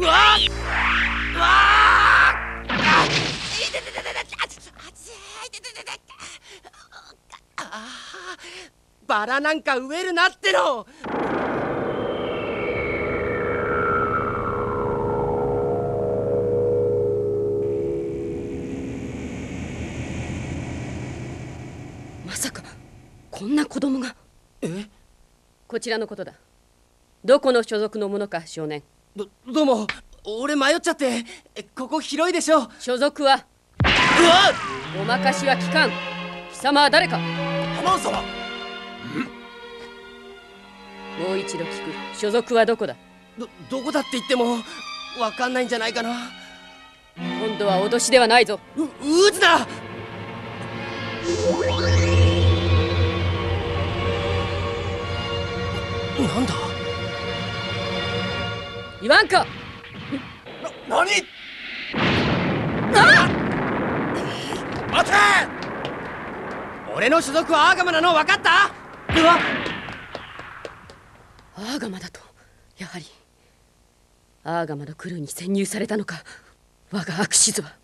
わうわあいてててててあつ熱いててててあバラなんか植えるなってのまさかこんな子供がえこちらのことだどこの所属の者か少年どどうも俺迷っちゃってえここ広いでしょ。う所属は？わおまかしは聞かん貴様は誰か？浜様。もう一度聞く。所属はどこだ？どどこだって言ってもわかんないんじゃないかな。今度は脅しではないぞ。う撃つななんだ？言わんか。何？待て！俺の所属はアーガマなの分かった？うわ。アーガマだとやはりアーガマのクルーに潜入されたのか。我がアクシズは